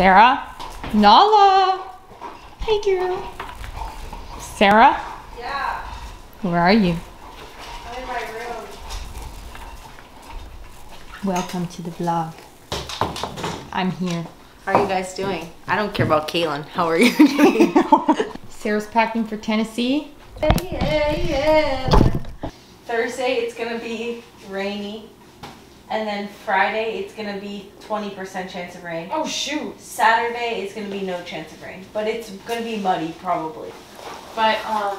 Sarah? Nala! Hey, girl. Sarah? Yeah, Where are you? I'm in my room. Welcome to the vlog. I'm here. How are you guys doing? I don't care about Kaitlyn. How are you doing? Sarah's packing for Tennessee. yeah, yeah. Thursday it's gonna be rainy, and then Friday it's gonna be 20% chance of rain. Oh, shoot. Saturday it's gonna be no chance of rain, but it's gonna be muddy probably. But, um,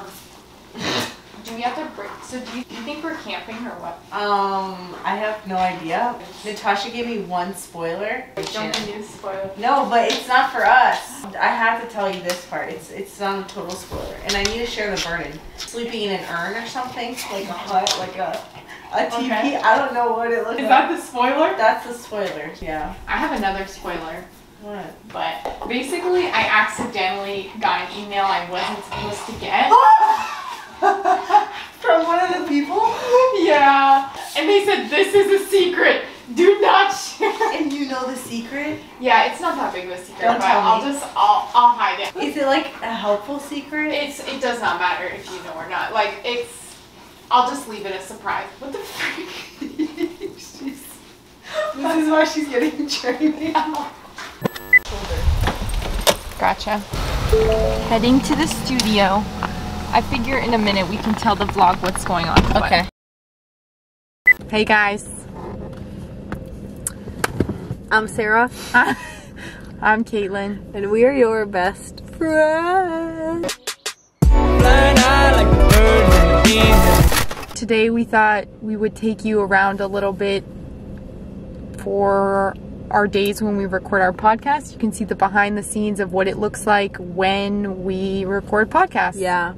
do we have to break? So, do you, do you think we're camping or what? Um, I have no idea. Natasha gave me one spoiler. Don't be spoiled. No, but it's not for us. I have to tell you this part. It's it's not a total spoiler, and I need to share the burden. Sleeping in an urn or something, like a hut, like a a teepee. Okay. I don't know what it looks Is like. Is that the spoiler? That's the spoiler. Yeah. I have another spoiler. What? But basically, I accidentally got an email I wasn't supposed to get. From one of the people, Yeah. And they said, this is a secret. Do not share. and you know the secret. Yeah, it's not that big of a secret, Don't but I'll me. just, I'll, I'll hide it. Is it like a helpful secret? It's, it does not matter if you know or not. Like, it's, I'll just leave it a surprise. What the frick? She's, this is why she's getting trained. Gotcha. Heading to the studio. I figure in a minute we can tell the vlog what's going on. but- Okay. Hey guys. I'm Sarah, I'm Kaitlyn. and we are your best friends. Today we thought we would take you around a little bit for our days when we record our podcast. You can see the behind the scenes of what it looks like when we record podcasts. Yeah.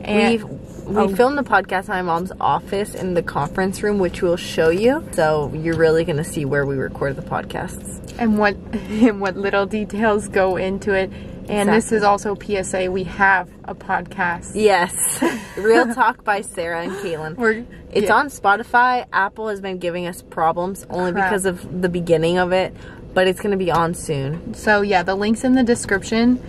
And we Oh. we filmed the podcast in my mom's office in the conference room, which we'll show you. So you're really gonna see where we record the podcasts. and what and what little details go into it. And this is also PSA. We have a podcast. Yes, Real Talk by Sarah and Kaitlyn. We're It's yeah. on Spotify. Apple has been giving us problems only Crap. because of the beginning of it, but it's gonna be on soon. So yeah, the links in the description.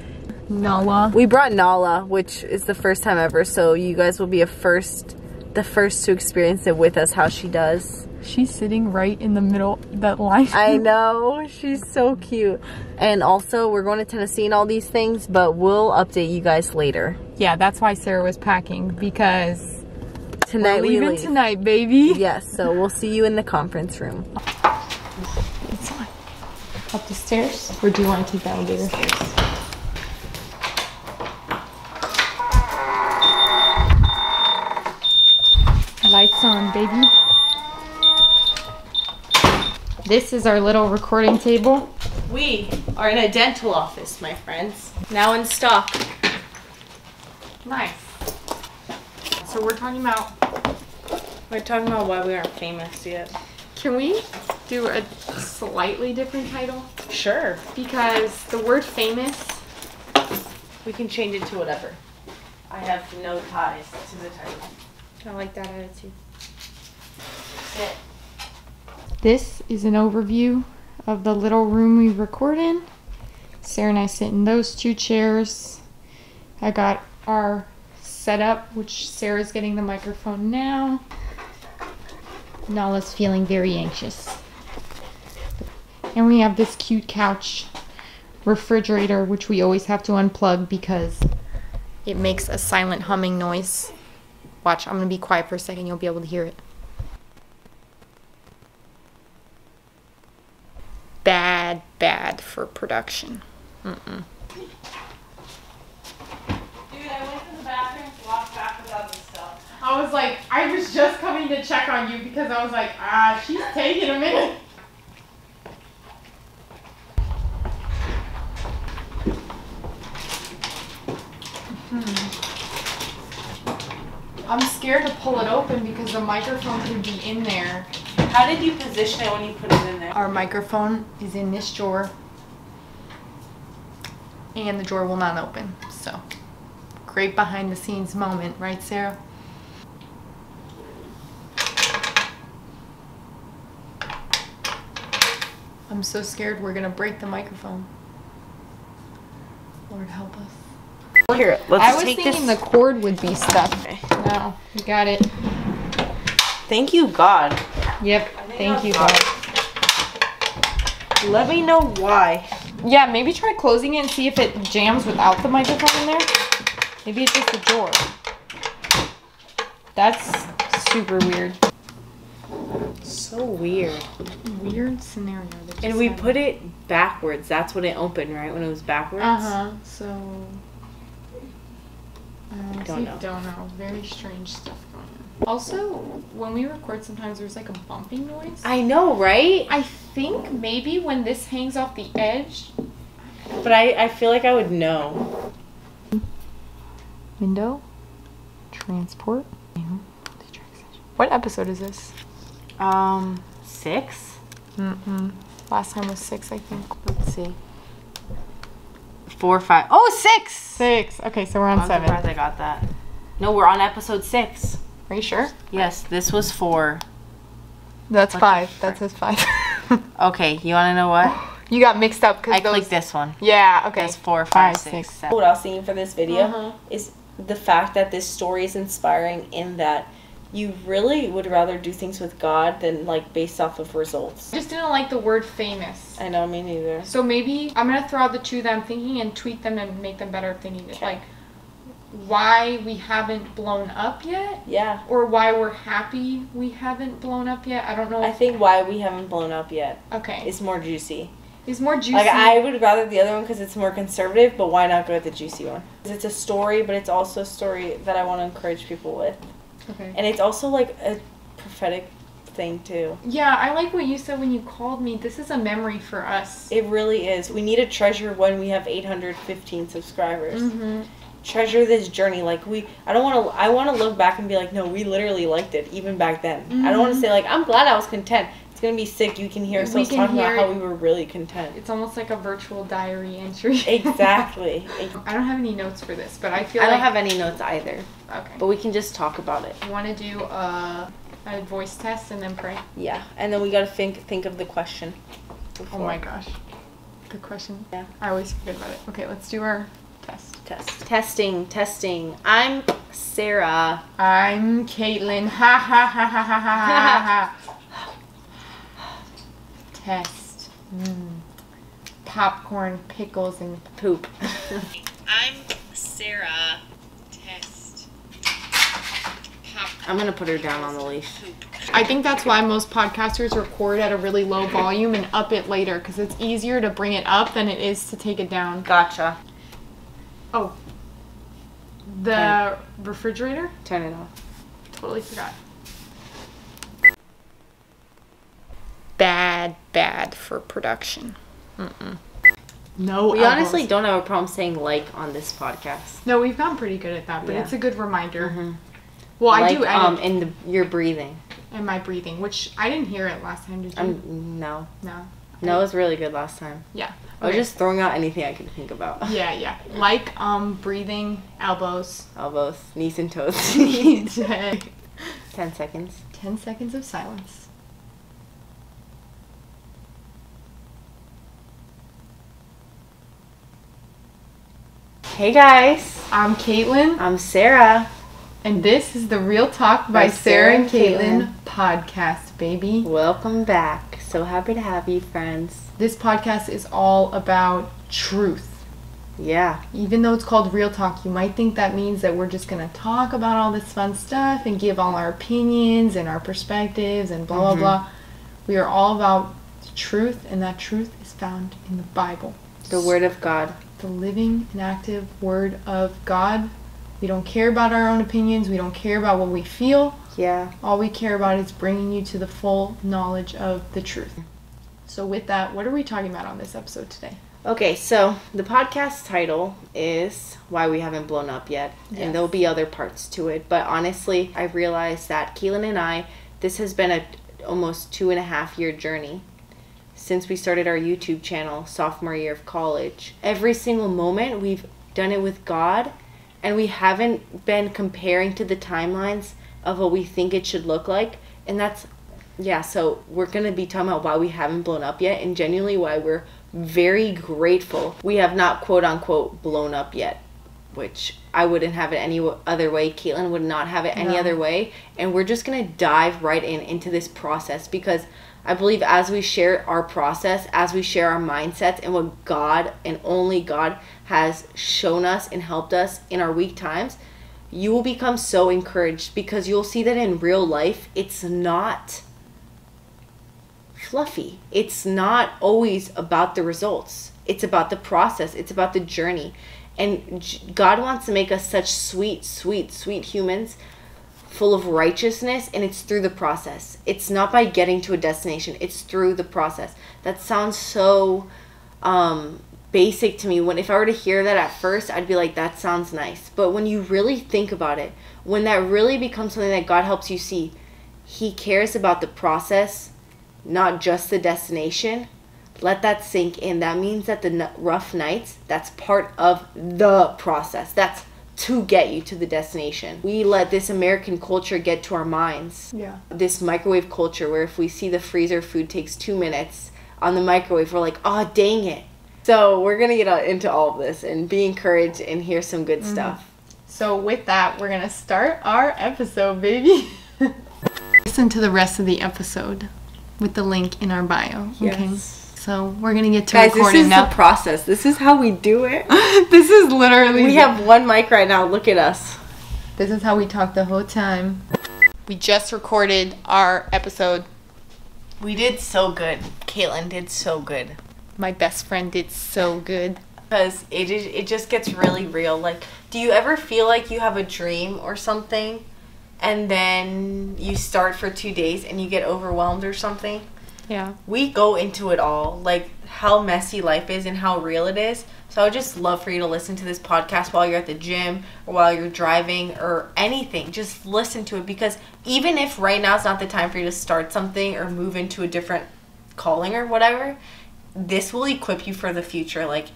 Nala. We brought Nala, which is the first time ever, so you guys will be a first, the first to experience it with us. How she does. She's sitting right in the middle that line. I know she's so cute. And also, we're going to Tennessee and all these things, but we'll update you guys later. yeah, that's why Sarah was packing because Tonight we're we leaving leave. tonight, baby. Yes, so we'll see you in the conference room. It's on. Up the stairs, or do you want to take the elevator? Lights on, baby. This is our little recording table. We are in a dental office, my friends. Now in stock. Nice. So we're talking about. We're talking about why we aren't famous yet. Can we do a slightly different title? Sure. Because the word famous. We can change it to whatever. I have no ties to the title. I like that attitude. Sit. This is an overview of the little room we record in. Sarah and I sit in those two chairs. I got our setup, which Sarah's getting the microphone now. Nala's feeling very anxious. And we have this cute couch refrigerator, which we always have to unplug because it makes a silent humming noise. Watch, I'm gonna be quiet for a second, you'll be able to hear it. Bad, bad for production. Mm-mm. Dude, I went to the bathroom, walked back without the stuff. I was like, I was just coming to check on you because I was like, ah, she's taking a minute. Hmm. I'm scared to pull it open because the microphone could be in there. How did you position it when you put it in there? Our microphone is in this drawer. And the drawer will not open. So, great behind the scenes moment, right, Sarah? I'm so scared we're gonna break the microphone. Lord help us. Here, let's I was take thinking this. the cord would be stuck. Okay. No, you got it. Thank you, God. Yep. Thank you, God. Let me know why. Yeah, maybe try closing it and see if it jams without the microphone in there. Maybe it's just a drawer. That's super weird. So weird. Weird scenario. that just And we happened. put it backwards. That's when it opened, right? When it was backwards. Uh huh. So. Uh, Don't know. Don't know. Very strange stuff going on. Also, when we record, sometimes there's like a bumping noise. I know, right? I think maybe when this hangs off the edge. But I, I feel like I would know. Window. Transport. What episode is this? Um, six. Mm-mm. Last time was six, I think. Let's see. Four, five. Oh, six. Six. Okay, so we're on I'm seven. surprised I got that. No, we're on episode six. Are you sure? Yes, this was four. That's What five. frick? That says five. Okay, you want to know what? you got mixed up because I those. clicked this one. Yeah. Okay. That's four, five, Five, six, six. seven. what I was thinking for this video Uh-huh. is the fact that this story is inspiring in that you really would rather do things with God than like based off of results. I just didn't like the word famous. I know me neither. So maybe I'm gonna throw out the two that I'm thinking and tweak them and make them better if they need it. Okay. Like why we haven't blown up yet, Yeah. or why we're happy we haven't blown up yet. I don't know. I think why we haven't blown up yet okay, is more juicy. it's more juicy. Like I would rather the other one because it's more conservative, but why not go with the juicy one? It's a story, but it's also a story that I want to encourage people with, okay. and it's also like a prophetic thing too. Yeah, I like what you said when you called me. This is a memory for us. It really is. We need a treasure when we have 815 subscribers. hmm treasure this journey like we i don't want to i want to look back and be like no we literally liked it even back then i don't want to Mhm. say like i'm glad i was content it's gonna be sick you can hear ourselves can talking about hear how we were really content It's almost like a virtual diary entry. exactly I don't have any notes for this, but I feel I don't have any notes either, okay. but we can just talk about it. You want to do a, a voice test and then pray? yeah and then we gotta think think of the question Oh my gosh. Good question. Yeah. I always forget about it. Okay, let's do our test. test Testing, testing. I'm Sarah. I'm Kaitlyn. Ha ha ha ha ha ha ha ha. Test. Mm. Popcorn, pickles, and Poop. I'm Sarah. Test. Popcorn, I'm gonna put her down on the leash. I think that's why most podcasters record at a really low volume and up it later because it's easier to bring it up than it is to take it down. Gotcha. Oh. The refrigerator? Turn it off. Totally forgot. Bad, bad for production. Mm-mm. No, We elbows. honestly don't have a problem saying like on this podcast. No, we've gotten pretty good at that, but Yeah. it's a good reminder. Mhm. Well, I do edit um, in the your breathing. and my breathing, which I didn't hear it last time. Did you? Um, no, no. No, it was really good last time. Yeah. I was just throwing out anything I could think about. Yeah, yeah. Like um breathing, elbows. Elbows, knees, and toes. Ten seconds. Ten seconds of silence. Hey guys, I'm Kaitlyn, I'm Sarah. and this is the Real Talk by, By Sarah and Sarah Kaitlyn, podcast, baby. Welcome back. So happy to have you, friends. This podcast is all about truth. Yeah, Even though it's called Real Talk, you might think that means that we're just going to talk about all this fun stuff and give all our opinions and our perspectives and blah, blah, Mhm. blah. We are all about truth, and that truth is found in the Bible. the Word of God. The living and active Word of God. We don't care about our own opinions, we don't care about what we feel. Yeah. All we care about is bringing you to the full knowledge of the truth. So, with that, what are we talking about on this episode today? Okay, so the podcast title is Why We Haven't Blown Up Yet, Yes. and there'll be other parts to it. But honestly, I've realized that Kaitlyn and I, this has been a almost two and a half year journey since we started our YouTube channel, sophomore year of college. Every single moment we've done it with God, and we haven't been comparing to the timelines of what we think it should look like. And that's, yeah, so we're gonna be talking about why we haven't blown up yet, and genuinely why we're very grateful. We have not quote unquote blown up yet, which I wouldn't have it any other way. Kaitlyn would not have it any No. other way. And we're just gonna dive right in into this process because I believe as we share our process, as we share our mindsets and what God and only God has shown us and helped us in our weak times, you will become so encouraged because you'll see that in real life, it's not fluffy. It's not always about the results. It's about the process. It's about the journey. And God wants to make us such sweet, sweet, sweet humans full of righteousness and it's through the process. It's not by getting to a destination. It's through the process. That sounds so um basic to me when if I were to hear that at first I'd be like that sounds nice. But when you really think about it, when that really becomes something that God helps you see, he cares about the process, not just the destination. Let that sink in. That means that the n- rough nights, that's part of the process. That's to get you to the destination. We let this American culture get to our minds. Yeah. This microwave culture where if we see the freezer food takes two minutes on the microwave, we're like, oh, dang it. So we're going to get uh, into all of this and be encouraged and hear some good stuff. So with that, we're gonna start our episode, baby. Listen to the rest of the episode with the link in our bio. Okay. Yes. So we're gonna get to Guys, this recording is now. the process. This is how we do it. this is literally We the- have one mic right now. Look at us. This is how we talk the whole time. We just recorded our episode. We did so good. Kaitlyn did so good. My best friend did so good. Because it, it just gets really real. Like, do you ever feel like you have a dream or something and then you start for two days and you get overwhelmed or something? Yeah. we go into it all, like how messy life is and how real it is. So I would just love for you to listen to this podcast while you're at the gym or while you're driving or anything. Just listen to it because even if right now is not the time for you to start something or move into a different calling or whatever, this will equip you for the future. Like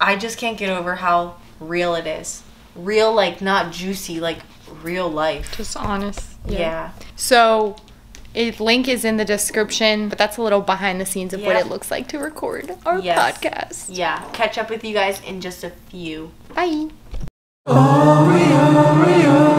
I just can't get over how real it is. Real like not juicy, like real life. Just honest. Yeah. So, it link is in the description, but that's a little behind the scenes of what it looks like to record our Yes. podcast. Yeah. Catch up with you guys in just a few. Bye. Oh, Oreo, Oreo.